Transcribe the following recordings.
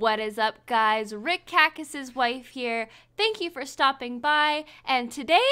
What is up, guys? Rick Kackis's wife here. Thank you for stopping by. And today,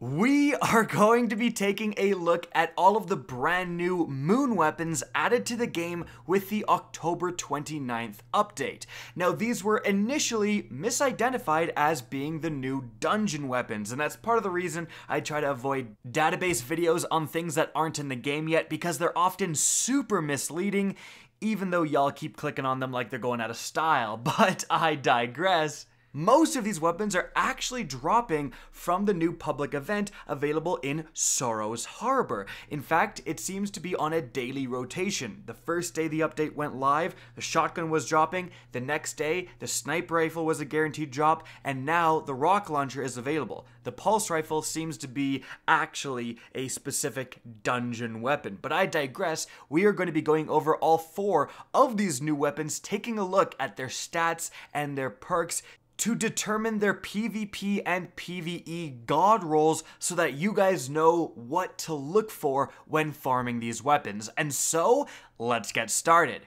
we are going to be taking a look at all of the brand new moon weapons added to the game with the October 29th update. Now, these were initially misidentified as being the new dungeon weapons, and that's part of the reason I try to avoid database videos on things that aren't in the game yet because they're often super misleading, even though y'all keep clicking on them like they're going out of style. But I digress. Most of these weapons are actually dropping from the new public event available in Sorrow's Harbor. In fact, it seems to be on a daily rotation. The first day the update went live, the shotgun was dropping, the next day, the sniper rifle was a guaranteed drop, and now the rock launcher is available. The pulse rifle seems to be actually a specific dungeon weapon. But I digress, we are going to be going over all four of these new weapons, taking a look at their stats and their perks to determine their PvP and PvE god rolls so that you guys know what to look for when farming these weapons. And so, let's get started.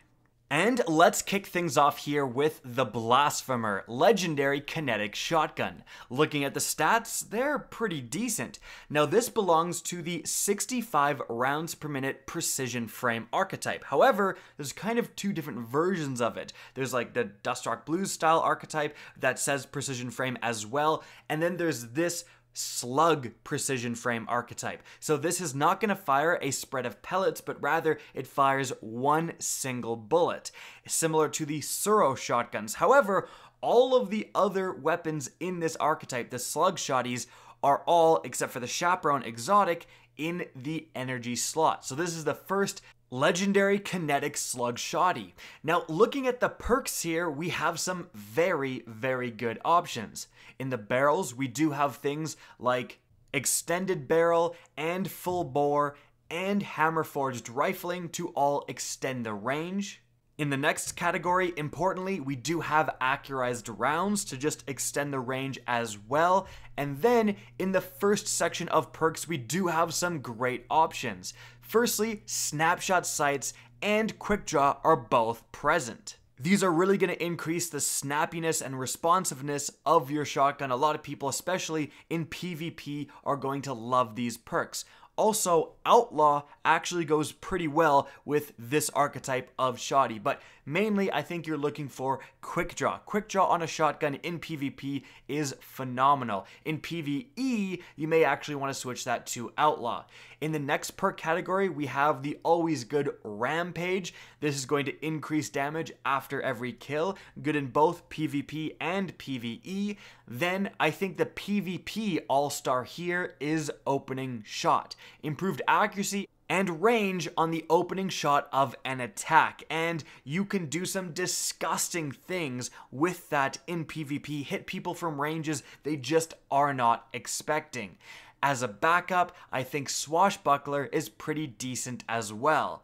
And let's kick things off here with the Blasphemer, legendary kinetic shotgun. Looking at the stats, they're pretty decent. Now this belongs to the 65 rounds per minute precision frame archetype. However, there's kind of two different versions of it. There's like the Dust Rock Blues style archetype that says precision frame as well, and then there's this slug precision frame archetype. So this is not going to fire a spread of pellets, but rather it fires one single bullet, similar to the Suros shotguns. However, all of the other weapons in this archetype, the slug shotties, are all, except for the Chaperone exotic, in the energy slot. So this is the first Legendary Kinetic Slug Shotty. Now, looking at the perks here, we have some very, very good options. In the barrels, we do have things like extended barrel and full bore and hammer forged rifling to all extend the range. In the next category, importantly, we do have accurized rounds to just extend the range as well. And then in the first section of perks, we do have some great options. Firstly, snapshot sights and quick draw are both present. These are really going to increase the snappiness and responsiveness of your shotgun. A lot of people, especially in PvP, are going to love these perks. Also, Outlaw actually goes pretty well with this archetype of shotty, but mainly I think you're looking for quick draw. Quick draw on a shotgun in PvP is phenomenal. In PvE, you may actually want to switch that to Outlaw. In the next perk category, we have the always good Rampage. This is going to increase damage after every kill, good in both PvP and PvE. Then I think the PvP all-star here is Opening Shot. Improved accuracy and range on the opening shot of an attack. And you can do some disgusting things with that in PvP, hit people from ranges they just are not expecting. As a backup, I think Swashbuckler is pretty decent as well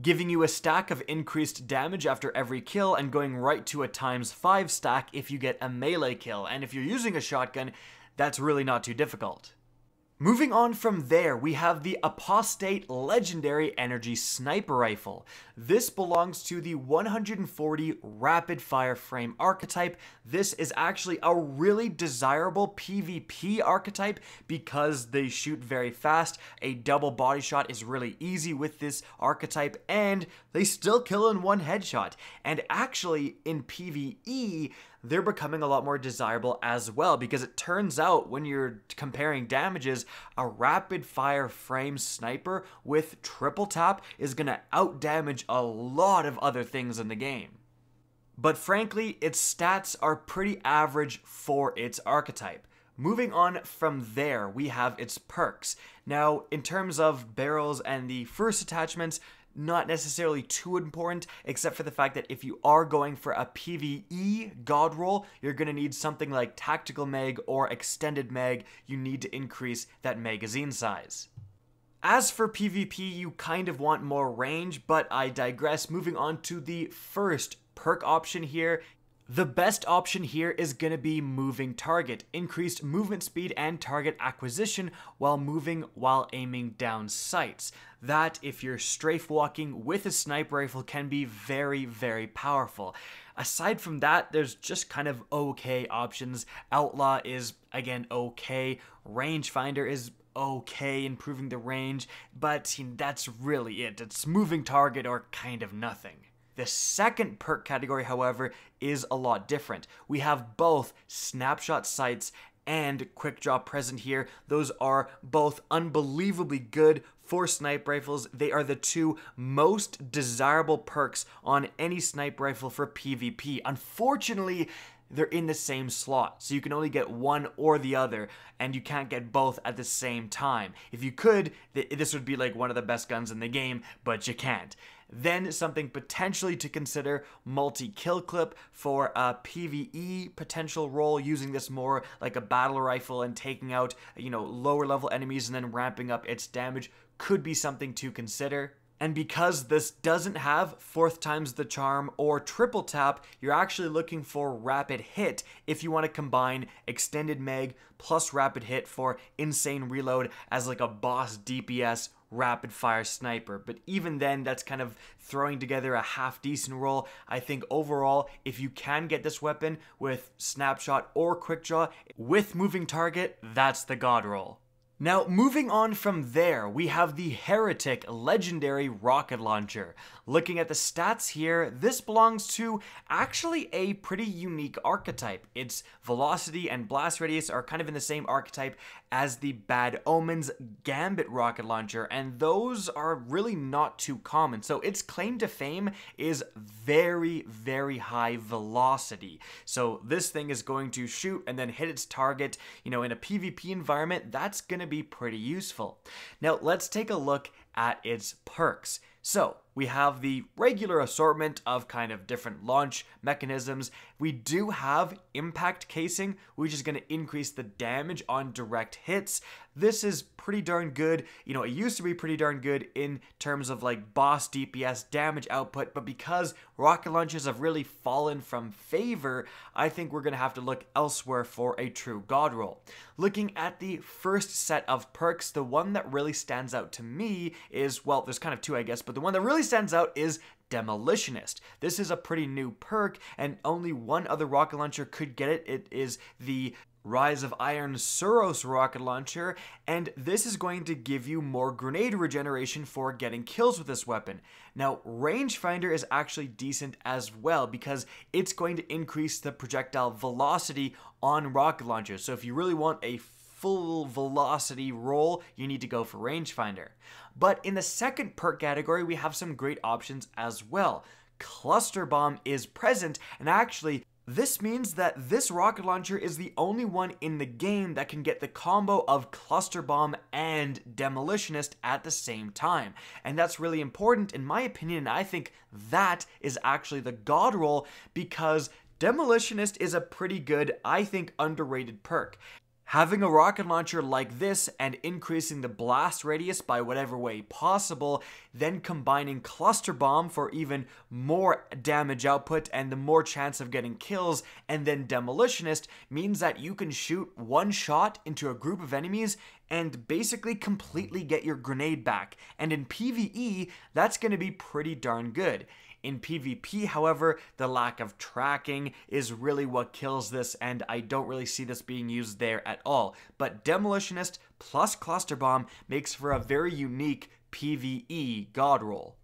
giving you a stack of increased damage after every kill and going right to a times 5 stack if you get a melee kill. And if you're using a shotgun, that's really not too difficult. Moving on from there, we have the Apostate Legendary Energy Sniper Rifle. This belongs to the 140 Rapid Fire Frame archetype. This is actually a really desirable PvP archetype because they shoot very fast. A double body shot is really easy with this archetype, and they still kill in one headshot. And actually, in PvE, they're becoming a lot more desirable as well because it turns out when you're comparing damages, a rapid fire frame sniper with triple tap is going to out damage a lot of other things in the game. But frankly, its stats are pretty average for its archetype. Moving on from there, we have its perks. Now, in terms of barrels and the first attachments, not necessarily too important, except for the fact that if you are going for a PvE god roll, you're going to need something like Tactical Mag or Extended Mag. You need to increase that magazine size. As for PvP, you kind of want more range, but I digress. Moving on to the first perk option here the best option here is going to be moving target, increased movement speed and target acquisition while moving while aiming down sights. That, if you're strafe walking with a sniper rifle, can be very, very powerful. aside from that, there's just kind of okay options. Outlaw is, again, okay. Rangefinder is okay, improving the range, but that's really it. It's moving target or kind of nothing. The second perk category, however, is a lot different. We have both snapshot sights and quick draw present here. Those are both unbelievably good for snipe rifles. They are the two most desirable perks on any snipe rifle for PvP. Unfortunately, they're in the same slot. So you can only get one or the other, and you can't get both at the same time. If you could, this would be like one of the best guns in the game, but you can't. Then something potentially to consider multi-kill clip for a PvE potential roll using this more like a battle rifle and taking out, you know, lower level enemies and then ramping up its damage could be something to consider. And because this doesn't have Fourth Time's the Charm or triple tap, you're actually looking for rapid hit if you want to combine extended mag plus rapid hit for insane reload as like a boss DPS rapid fire sniper. But even then, that's kind of throwing together a half decent roll. I think overall, if you can get this weapon with snapshot or quick draw with moving target, that's the god roll. Now, moving on from there, we have the Heretic Legendary Rocket Launcher. Looking at the stats here, this belongs to actually a pretty unique archetype. Its velocity and blast radius are kind of in the same archetype as the Bad Omens Gambit rocket launcher, and those are really not too common. So its claim to fame is very, very high velocity. So this thing is going to shoot and then hit its target, you know, in a PvP environment, that's to be pretty useful. Now let's take a look at its perks. So, we have the regular assortment of kind of different launch mechanisms. We do have impact casing, which is going to increase the damage on direct hits. This is pretty darn good. You know, it used to be pretty darn good in terms of like boss DPS damage output, but because rocket launches have really fallen from favor, I think we're going to have to look elsewhere for a true god roll. Looking at the first set of perks, the one that really stands out to me is, well, there's kind of two, I guess, but the one that really stands out is Demolitionist. This is a pretty new perk, and only one other rocket launcher could get it. It is the Rise of Iron Suros rocket launcher, and this is going to give you more grenade regeneration for getting kills with this weapon. Now, rangefinder is actually decent as well because it's going to increase the projectile velocity on rocket launchers. So if you really want a full velocity roll, you need to go for rangefinder. But in the second perk category, we have some great options as well. Cluster Bomb is present, and actually, this means that this rocket launcher is the only one in the game that can get the combo of Cluster Bomb and Demolitionist at the same time. And that's really important in my opinion. I think that is actually the god roll because Demolitionist is a pretty good, I think, underrated perk. Having a rocket launcher like this and increasing the blast radius by whatever way possible, then combining cluster bomb for even more damage output and the more chance of getting kills, and then demolitionist means that you can shoot one shot into a group of enemies and basically completely get your grenade back. And in PvE, that's going to be pretty darn good. In PvP, however, the lack of tracking is really what kills this, and I don't really see this being used there at all. But Demolitionist plus Cluster Bomb makes for a very unique PvE god roll.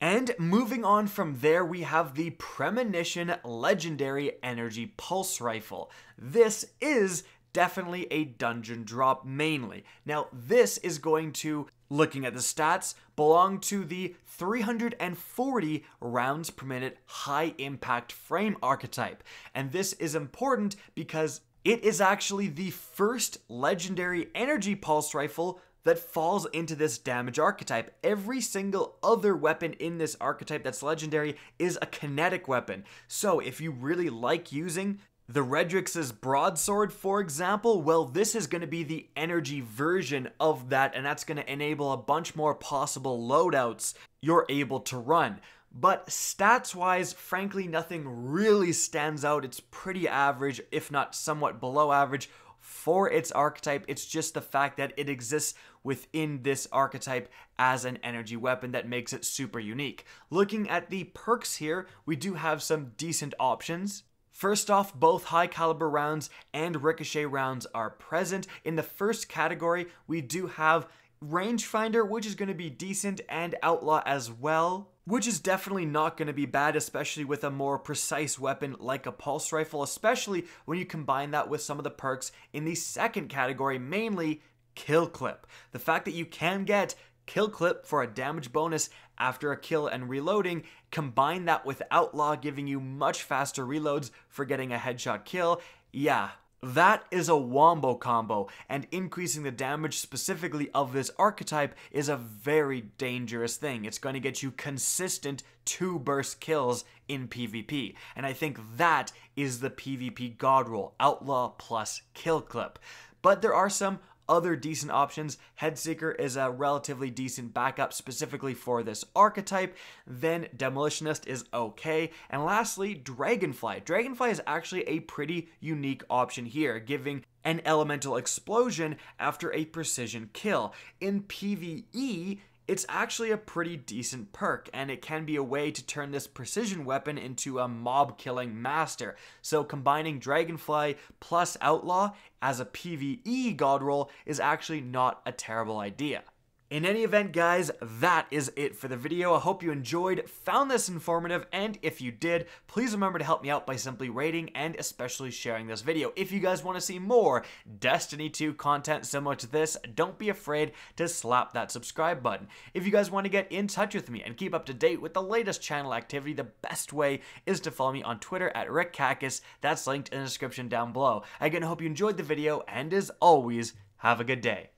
And moving on from there, we have the Premonition Legendary Energy Pulse Rifle. This is definitely a dungeon drop mainly. Now, this is going to, looking at the stats, belong to the 340 rounds per minute high impact frame archetype. And this is important because it is actually the first legendary energy pulse rifle that falls into this damage archetype. Every single other weapon in this archetype that's legendary is a kinetic weapon. So if you really like using the Redrix's broadsword, for example, well, this is going to be the energy version of that, and that's going to enable a bunch more possible loadouts you're able to run. But stats wise, frankly, nothing really stands out. It's pretty average, if not somewhat below average, for its archetype. It's just the fact that it exists within this archetype as an energy weapon that makes it super unique. Looking at the perks here, we do have some decent options. First off, both high caliber rounds and ricochet rounds are present. In the first category, we do have rangefinder, which is going to be decent, and outlaw as well. Which is definitely not going to be bad, especially with a more precise weapon like a pulse rifle, especially when you combine that with some of the perks in the second category, mainly kill clip. The fact that you can get kill clip for a damage bonus after a kill and reloading. Combine that with outlaw giving you much faster reloads for getting a headshot kill. Yeah, that is a wombo combo, and increasing the damage specifically of this archetype is a very dangerous thing. It's going to get you consistent two burst kills in PvP, and I think that is the PvP god roll Outlaw plus kill clip. But there are some other decent options. Headseeker is a relatively decent backup specifically for this archetype. Then Demolitionist is okay. And lastly, Dragonfly. Dragonfly is actually a pretty unique option here, giving an elemental explosion after a precision kill. In PvE, it's actually a pretty decent perk, and it can be a way to turn this precision weapon into a mob killing master. So combining Dragonfly plus Outlaw as a PvE god roll is actually not a terrible idea. In any event, guys, that is it for the video. I hope you enjoyed, found this informative, and if you did, please remember to help me out by simply rating and especially sharing this video. If you guys want to see more Destiny 2 content similar to this, don't be afraid to slap that subscribe button. If you guys want to get in touch with me and keep up to date with the latest channel activity, the best way is to follow me on Twitter at RickKackis. That's linked in the description down below. Again, I hope you enjoyed the video, and as always, have a good day.